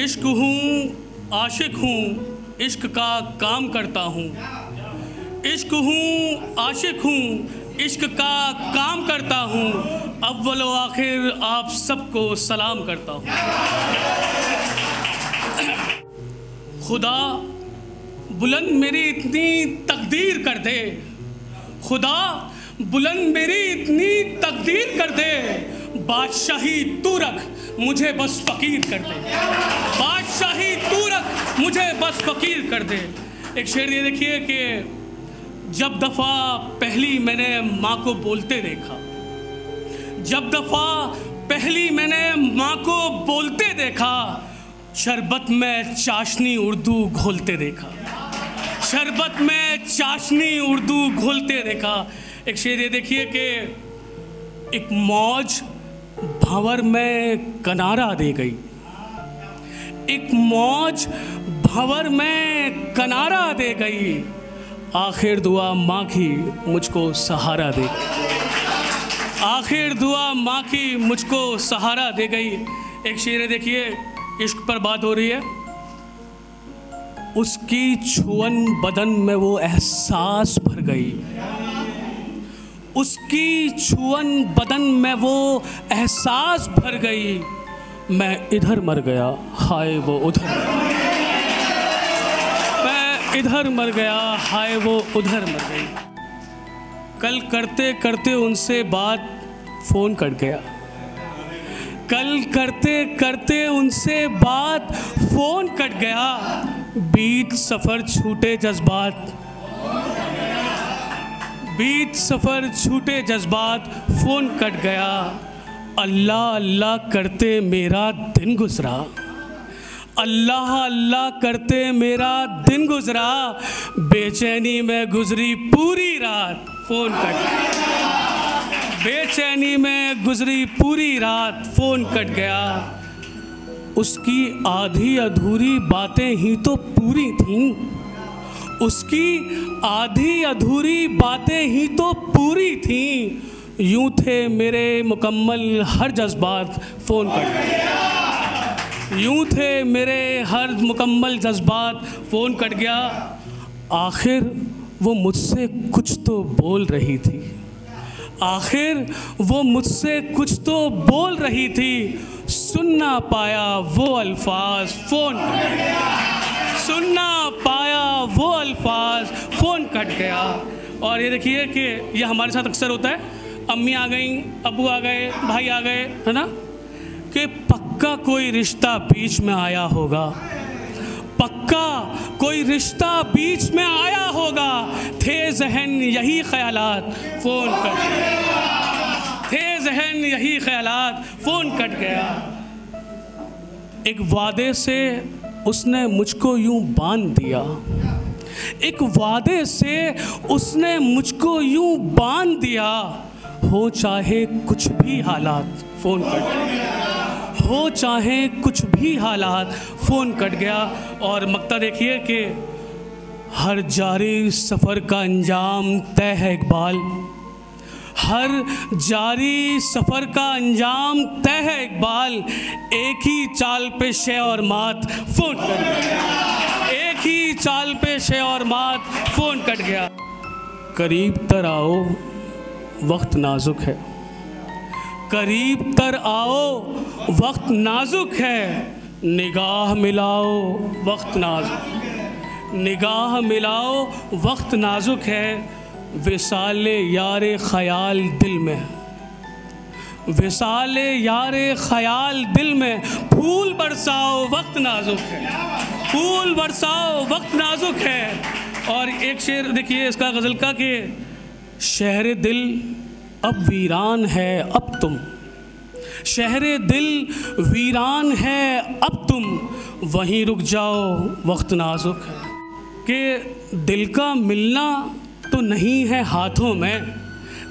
इश्क हूँ, आशिक हूँ, इश्क का काम करता हूँ। इश्क हूँ, आशिक हूँ, इश्क का काम करता हूँ। अव्वल आखिर आप सबको सलाम करता हूँ। खुदा, बुलंद मेरी इतनी तकदीर कर दे। खुदा, बुलंद मेरी इतनी तकदीर कर दे। बादशाही तू रख मुझे बस फकीर कर दे। बादशाही तू रख मुझे बस फकीर कर दे। एक शेर ये देखिए कि जब दफ़ा पहली मैंने माँ को बोलते देखा, जब दफ़ा पहली मैंने माँ को बोलते देखा, शरबत में चाशनी उर्दू घोलते देखा। शरबत में चाशनी उर्दू घोलते देखा। एक शेर ये देखिए कि एक मौज भंवर में कनारा दे गई। एक मौज भंवर में कनारा दे गई। आखिर दुआ माँ की मुझको सहारा दे। आखिर दुआ माँ की मुझको सहारा दे गई। एक शेर देखिए, इश्क पर बात हो रही है। उसकी छुअन बदन में वो एहसास भर गई। उसकी छुअन बदन में वो एहसास भर गई। मैं इधर मर गया। हाय वो उधर। मैं इधर मर गया। हाय वो उधर मर गई। कल करते करते उनसे बात फ़ोन कट गया। कल करते करते उनसे बात फ़ोन कट गया। बीच सफ़र छूटे जज्बात। बीच सफ़र छूटे जज्बात, फ़ोन कट गया। अल्लाह अल्लाह करते मेरा दिन गुजरा। अल्लाह अल्लाह करते मेरा दिन गुजरा। बेचैनी में गुजरी पूरी रात, फ़ोन कट गया। बेचैनी में गुजरी पूरी रात, फ़ोन कट गया। उसकी आधी अधूरी बातें ही तो पूरी थीं। उसकी आधी अधूरी बातें ही तो पूरी थीं। यूँ थे मेरे मुकम्मल हर जज्बात। फ़ोन कर यूँ थे मेरे हर मुकम्मल जज्बात। फ़ोन कट गया। आखिर वो मुझसे कुछ तो बोल रही थी। आखिर वो मुझसे कुछ तो बोल रही थी। सुनना पाया वो अल्फाज। फ़ोन सुनना पाया वो अल्फाज, फ़ोन कट गया। और ये देखिए कि ये हमारे साथ अक्सर होता है। अम्मी आ गई, अबू आ गए, भाई आ गए, है ना? कि पक्का कोई रिश्ता बीच में आया होगा। पक्का कोई रिश्ता बीच में आया होगा। थे जहन यही ख्यालात, फ़ोन कट थे जहन यही ख्यालात, फ़ोन कट गया। एक वादे से उसने मुझको यूँ बाँध दिया। एक वादे से उसने मुझको यूँ बाँध दिया। हो चाहे कुछ भी हालात, फ़ोन कट हो चाहे कुछ भी हालात, फ़ोन कट गया। और मकता देखिए कि हर जारी सफ़र का अंजाम तय है इकबाल। हर जारी सफ़र का अंजाम तय है इकबाल, एक ही चाल पे शे और मात, फ़ोन कट गया। एक ही चाल पे शे और मात, फ़ोन कट गया। करीब तर आओ, वक्त नाजुक है। करीब तर आओ, वक्त नाजुक है। निगाह मिलाओ, वक्त नाजुक। निगाह मिलाओ, वक्त नाजुक है। विसाल यार ख्याल दिल में। विसाल यार ख्याल दिल में। फूल बरसाओ वक्त नाजुक है। फूल बरसाओ वक्त नाजुक है। और एक शेर देखिए इसका गज़ल का कि, शहर दिल अब वीरान है अब तुम। शहर दिल वीरान है अब तुम। वहीं रुक जाओ वक्त नाजुक है। कि दिल का मिलना तो नहीं है हाथों में।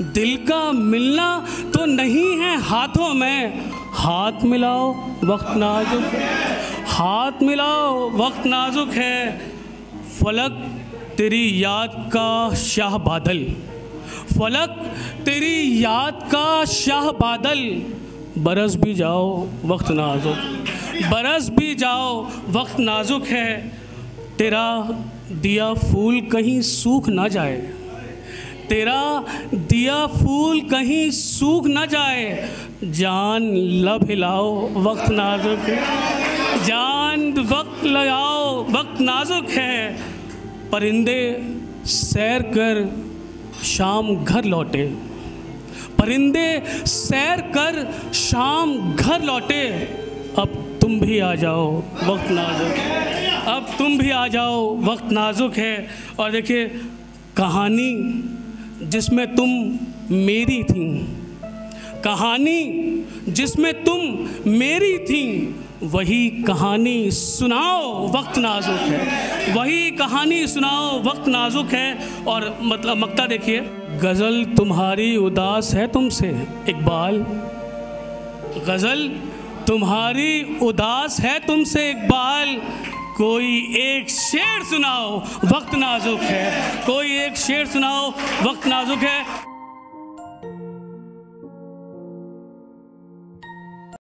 दिल का मिलना तो नहीं है हाथों में। हाथ मिलाओ, वक्त नाजुक हाथ मिलाओ, वक्त नाजुक है। फलक तेरी याद का शाह बादल। फलक तेरी याद का शाह बादल। बरस भी जाओ, वक्त नाजुक। बरस भी जाओ, वक्त नाजुक है। तेरा दिया फूल कहीं सूख ना जाए। तेरा दिया फूल कहीं सूख ना जाए। जान लब हिलाओ, वक्त नाजुक है। जान वक्त लगाओ वक्त नाजुक है। परिंदे सैर कर, शाम घर लौटे। परिंदे सैर कर, शाम घर लौटे। अब तुम भी आ जाओ, वक्त नाजुक है। अब तुम भी आ जाओ, वक्त नाजुक है। और देखिए, कहानी जिसमें तुम मेरी थी, कहानी जिसमें तुम मेरी थी, वही कहानी सुनाओ, वक्त नाजुक है। वही कहानी सुनाओ, वक्त नाजुक है। और मतलब मक्ता देखिए, गज़ल तुम्हारी उदास है तुमसे, इकबाल। गज़ल तुम्हारी उदास है तुमसे, इकबाल। कोई एक शेर सुनाओ वक्त नाजुक है। कोई एक शेर सुनाओ वक्त नाजुक है।